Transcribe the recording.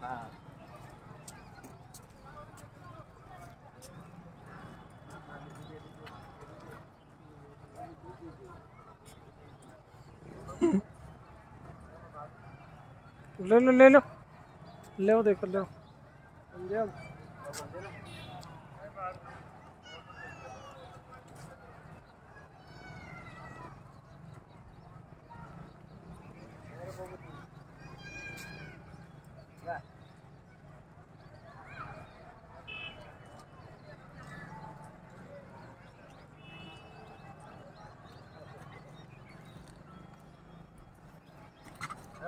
हाँ ले लो ले लो ले देखो ले